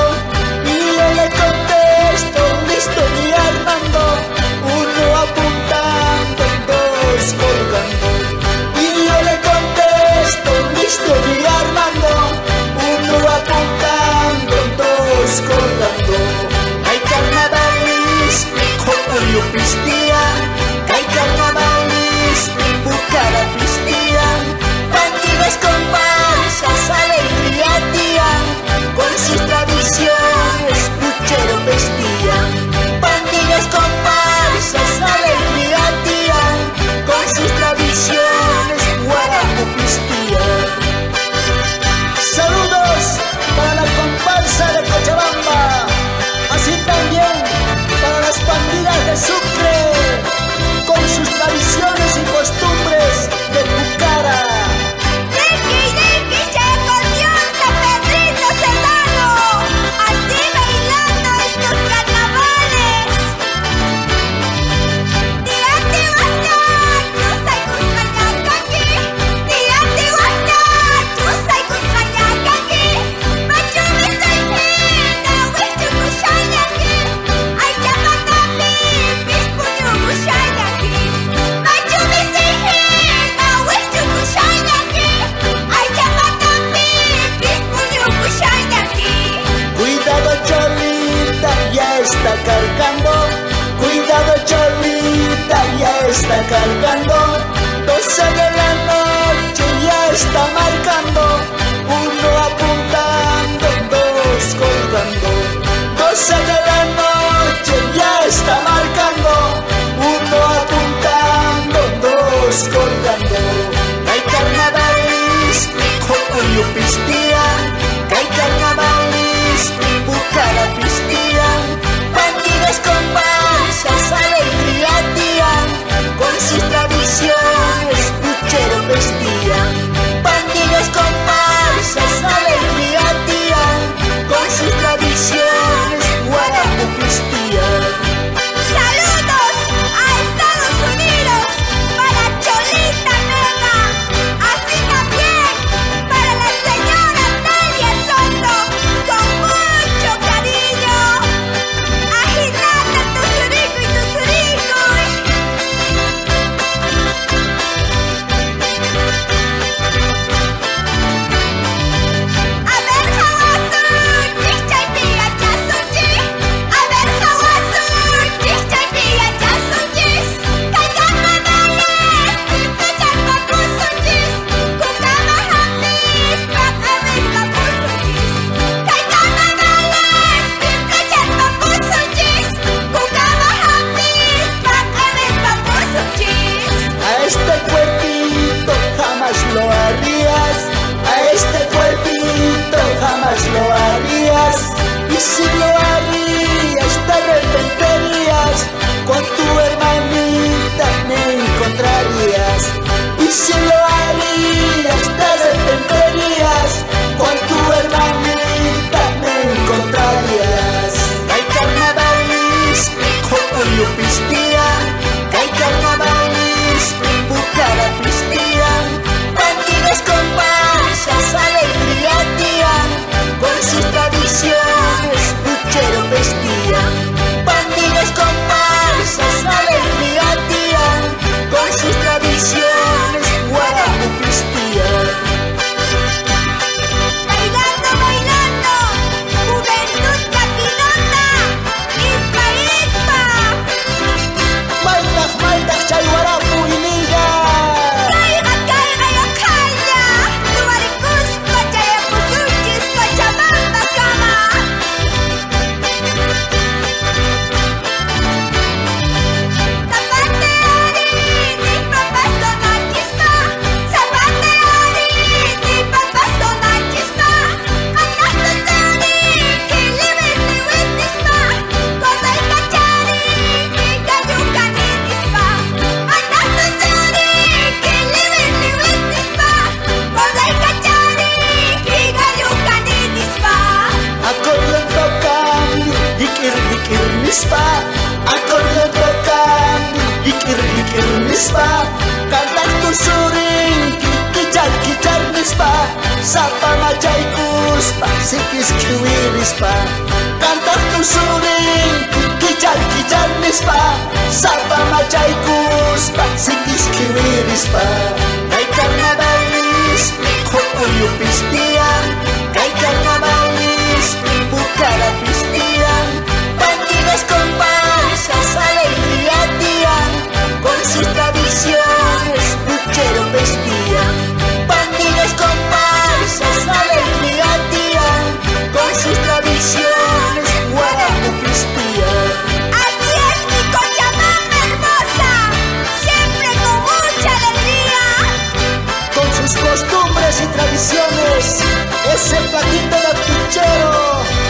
Oh. 12 de la noche ya está marcando, uno apuntando, dos colgando. 12 de la noche ya está marcando, uno apuntando, dos colgando. Hay carnaval, con nisbah Kadang tu suring Kijar-kijar nisbah Sapa majai kuspa Sikis kiwi nisbah Kadang tu suring Kijar-kijar nisbah Sapa majai kuspa Sikis kiwi nisbah y tradiciones, es el platito de tuchero.